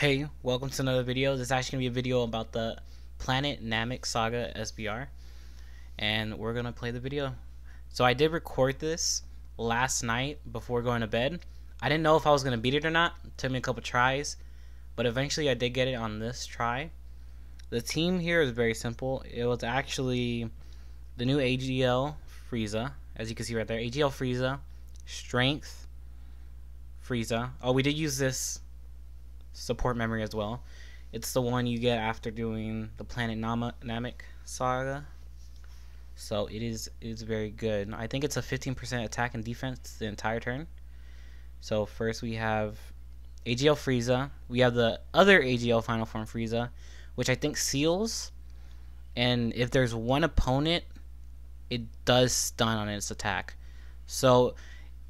Hey, welcome to another video. This is actually going to be a video about the Planet Namek Saga SBR. And we're going to play the video. So I did record this last night before going to bed. I didn't know if I was going to beat it or not. It took me a couple tries. But eventually I did get it on this try. The team here is very simple. It was actually the new AGL Frieza. As you can see right there. AGL Frieza. Strength. Frieza. Oh, we did use this support memory as well. It's the one you get after doing the Planet Nama Namek saga. So it is it is very good. I think it's a 15% attack and defense the entire turn. So first we have AGL Frieza. We have the other AGL Final Form Frieza, which I think seals. And if there's one opponent, it does stun on its attack. So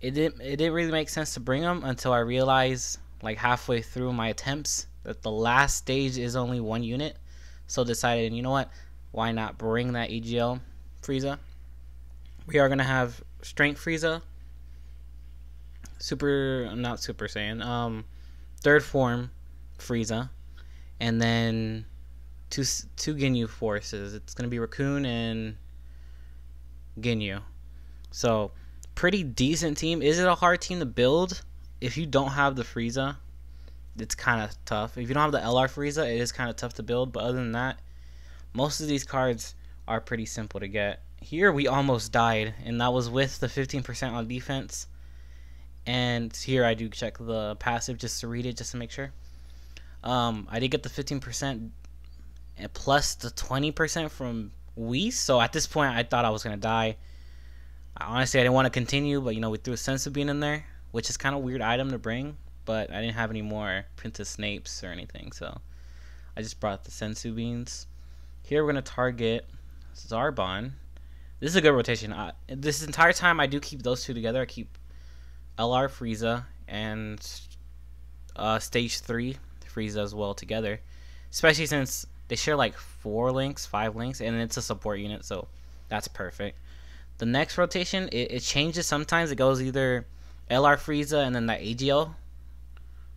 it didn't it didn't really make sense to bring them until I realized like halfway through my attempts that the last stage is only one unit. So decided, you know what? Why not bring that AGL Frieza? We are gonna have Strength Frieza, Super, not Super Saiyan, um, Third Form Frieza, and then two two Ginyu forces. It's gonna be Recoome and Ginyu. So pretty decent team. Is it a hard team to build? If you don't have the Frieza, it's kind of tough. If you don't have the LR Frieza, it is kind of tough to build. But other than that, most of these cards are pretty simple to get. Here we almost died, and that was with the 15% on defense. And here I do check the passive just to read it, just to make sure. Um, I did get the 15% plus the 20% from Whis. So at this point, I thought I was going to die. Honestly, I didn't want to continue, but you know, we threw a Senzu Bean in there which is kind of weird item to bring, but I didn't have any more Princess Snakes or anything, so I just brought the Senzu Beans. Here we're going to target Zarbon. This is a good rotation. I, this entire time I do keep those two together. I keep LR Frieza and uh, Stage 3 Frieza as well together. Especially since they share like 4 links, 5 links, and it's a support unit, so that's perfect. The next rotation, it, it changes sometimes. It goes either LR Frieza and then the AGL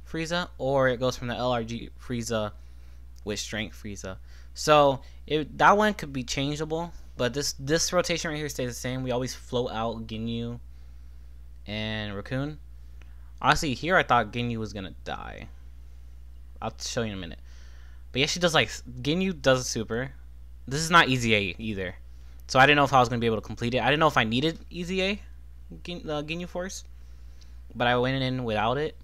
Frieza, or it goes from the LRG Frieza with Strength Frieza. So it, that one could be changeable, but this this rotation right here stays the same. We always float out Ginyu and Recoome. Honestly, here I thought Ginyu was gonna die. I'll show you in a minute. But yeah, she does like Ginyu does a super. This is not EZA either, so I didn't know if I was gonna be able to complete it. I didn't know if I needed EZA, Gin, uh, Ginyu Force but I went in without it,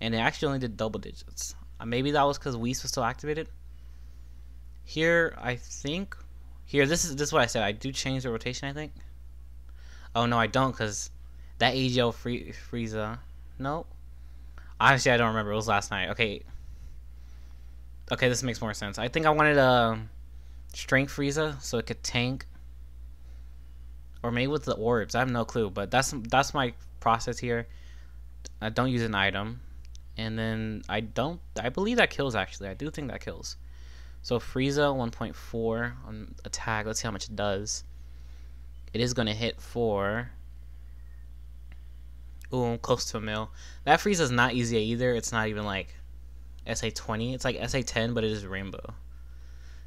and it actually only did double digits. Uh, maybe that was because Whis was still activated. Here, I think, here this is this is what I said. I do change the rotation. I think. Oh no, I don't, cause that AGL free Frieza. No, honestly, I don't remember. It was last night. Okay. Okay, this makes more sense. I think I wanted a strength Frieza so it could tank, or maybe with the orbs. I have no clue, but that's that's my process here. I don't use an item. And then I don't, I believe that kills actually. I do think that kills. So Frieza 1.4 on attack. Let's see how much it does. It is going to hit for, ooh, close to a mil. That Frieza is not easy either. It's not even like SA20. It's like SA10, but it is Rainbow.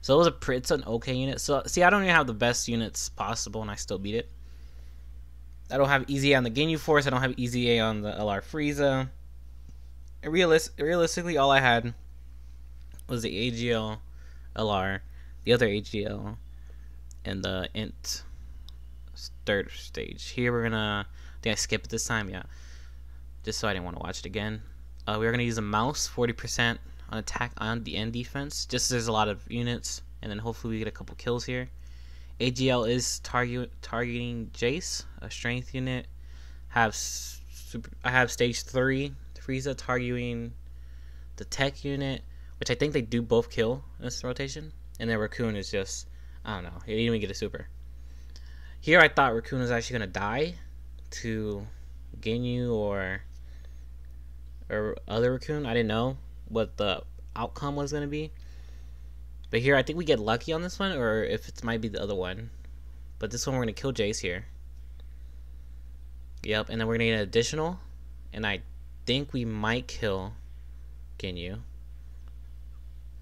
So it was a, it's an okay unit. So see, I don't even have the best units possible, and I still beat it. I don't have EZA on the Ginyu Force. I don't have EZA on the LR Frieza. Realist, realistically, all I had was the AGL LR, the other AGL, and the Int third stage. Here we're gonna. I think I skipped this time. Yeah, just so I didn't want to watch it again. Uh, we are gonna use a mouse, 40% on attack on the end defense. Just there's a lot of units, and then hopefully we get a couple kills here. AGL is target targeting Jeice, a strength unit. Have super, I have stage three Frieza targeting the tech unit, which I think they do both kill in this rotation. And then Recoome is just I don't know. He didn't even get a super. Here I thought Recoome was actually gonna die to Ginyu or or other Recoome. I didn't know what the outcome was gonna be. But here, I think we get lucky on this one, or if it might be the other one. But this one, we're going to kill Jeice here. Yep, and then we're going to get an additional. And I think we might kill Ginyu.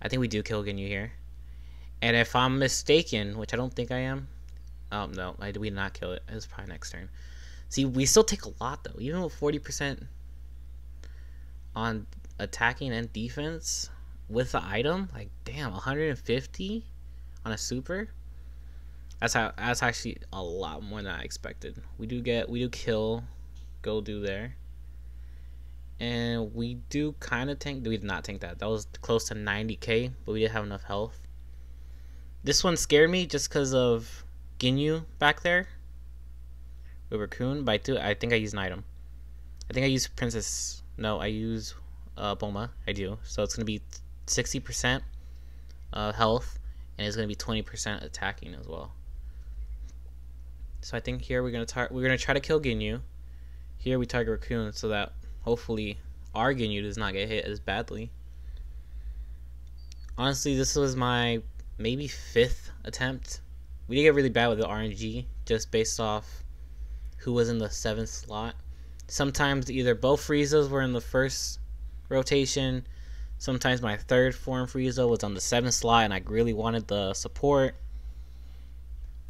I think we do kill Ginyu here. And if I'm mistaken, which I don't think I am, oh no, I we did not kill it. It was probably next turn. See, we still take a lot though, even with 40% on attacking and defense with the item. Like, damn, 150 on a super. That's how. That's actually a lot more than I expected. We do get. We do kill. Guldo there. And we do kind of tank. We did not tank that. That was close to 90k, but we didn't have enough health. This one scared me just because of Ginyu back there. With Recoome, but I, do, I think I used an item. I think I used Princess. No, I use uh, Bulma. I do. So it's going to be 60% uh, health, and it's going to be 20% attacking as well. So I think here we're gonna tar- we're gonna try to kill Ginyu. Here we target Recoome so that hopefully our Ginyu does not get hit as badly. Honestly, this was my maybe fifth attempt. We did get really bad with the RNG just based off who was in the seventh slot. Sometimes either both Friezas were in the first rotation. Sometimes my third form Frieza was on the seventh slot and I really wanted the support.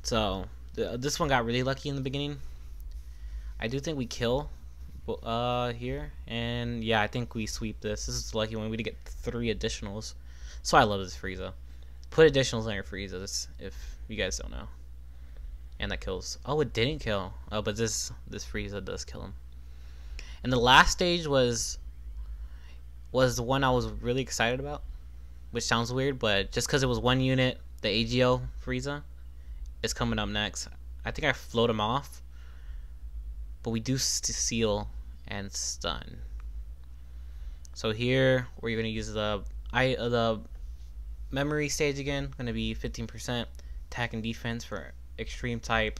So this one got really lucky in the beginning. I do think we kill uh, here. And yeah, I think we sweep this. This is lucky one. We get three additionals. So I love this Frieza. Put additionals on your Friezas if you guys don't know. And that kills. Oh, it didn't kill. Oh, but this this Frieza does kill him. And the last stage was was the one I was really excited about. Which sounds weird, but just because it was one unit, the AGL Frieza, is coming up next. I think I float him off. But we do seal and stun. So here we're going to use the I uh, the memory stage again. Going to be 15% attack and defense for extreme type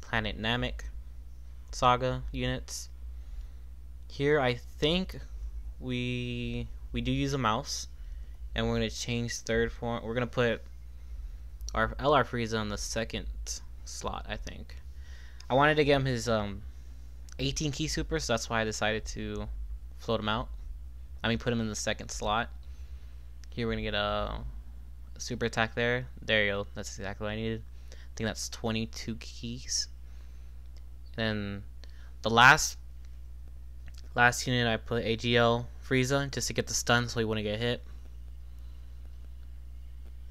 Planet Namek Saga units. Here I think we we do use a mouse and we're going to change third form. We're going to put our LR Frieza on the second slot, I think. I wanted to get him his um, 18 key super, so that's why I decided to float him out. I mean, put him in the second slot. Here we're gonna get a, a super attack there. There you go. That's exactly what I needed. I think that's 22 keys. And then the last last unit I put AGL Frieza just to get the stun so he wouldn't get hit.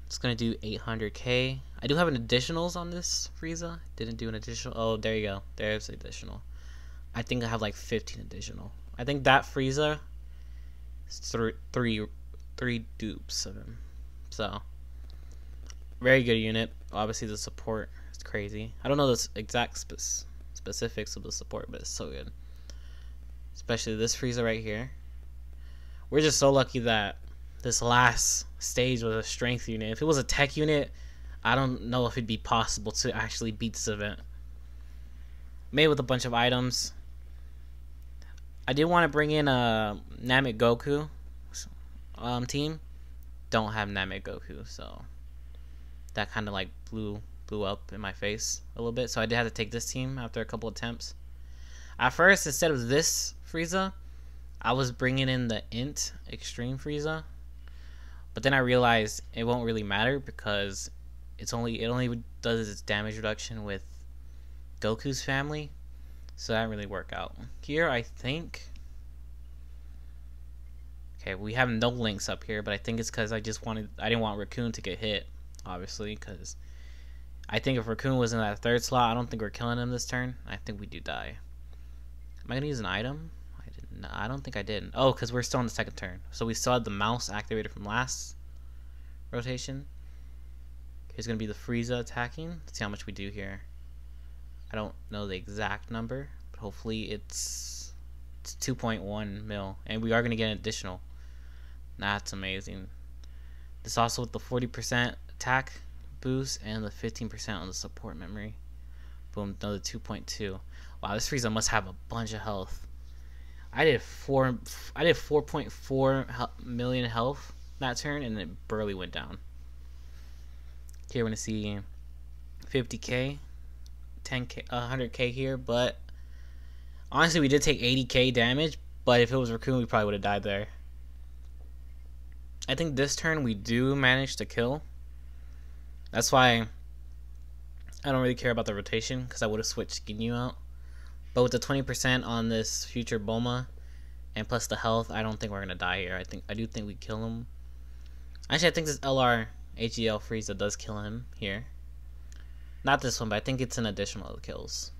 It's gonna do 800k. I do have an additionals on this Frieza. Didn't do an additional. Oh, there you go. There's additional. I think I have like 15 additional. I think that Frieza three, three, three dupes of him. So, very good unit. Obviously, the support is crazy. I don't know the exact spe specifics of the support, but it's so good. Especially this Frieza right here. We're just so lucky that this last stage was a strength unit. If it was a tech unit, I don't know if it'd be possible to actually beat this event. Made with a bunch of items. I did want to bring in a Namek Goku um, team. Don't have Namek Goku, so that kind of like blew blew up in my face a little bit. So I did have to take this team after a couple attempts. At first, instead of this Frieza, I was bringing in the Int Extreme Frieza but then I realized it won't really matter because it's only it only does its damage reduction with Goku's family, so that really work out. Here, I think. Okay, we have no links up here, but I think it's because I just wanted I didn't want Recoome to get hit, obviously, because I think if Recoome was in that third slot, I don't think we're killing him this turn. I think we do die. Am I gonna use an item? No, I don't think I did. Oh, because we're still on the second turn. So we still had the mouse activated from last rotation. Here's to be the Frieza attacking. Let's see how much we do here. I don't know the exact number, but hopefully it's, it's 2.1 mil. And we are to get an additional. That's amazing. This also with the 40% attack boost and the 15% on the support memory. Boom, another 2.2. Wow, this Frieza must have a bunch of health. I did four. I did 4.4 million health that turn, and it barely went down. Here we're gonna see 50k, 10k, 100k here, but honestly, we did take 80k damage. But if it was Recoome, we probably would have died there. I think this turn we do manage to kill. That's why I don't really care about the rotation because I would have switched Ginyu out. But with the 20% on this future Bulma, and plus the health, I don't think we're gonna die here. I think I do think we kill him. Actually, I think this LR HEL Frieza does kill him here. Not this one, but I think it's an additional kills.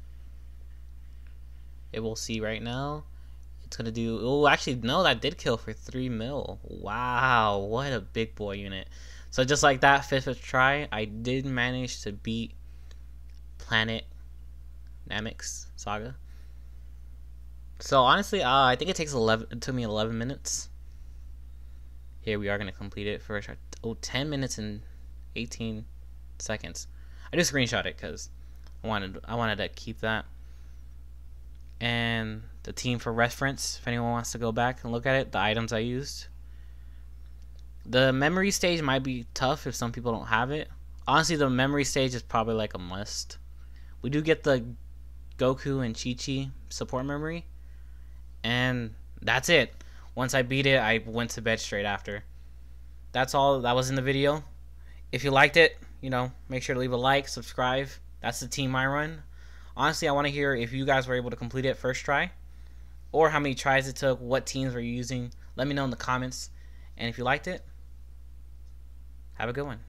It will see right now. It's gonna do. Oh, actually, no, that did kill for three mil. Wow, what a big boy unit. So just like that, fifth try, I did manage to beat Planet Namek's Saga. So honestly, uh, I think it takes 11. It took me 11 minutes. Here we are gonna complete it for oh 10 minutes and 18 seconds. I just screenshot it because I wanted I wanted to keep that. And the team for reference, if anyone wants to go back and look at it, the items I used. The memory stage might be tough if some people don't have it. Honestly, the memory stage is probably like a must. We do get the Goku and Chi Chi support memory. And that's it. Once I beat it, I went to bed straight after. That's all that was in the video. If you liked it, you know, make sure to leave a like, subscribe. That's the team I run. Honestly, I want to hear if you guys were able to complete it first try or how many tries it took, what teams were you using. Let me know in the comments. And if you liked it, have a good one.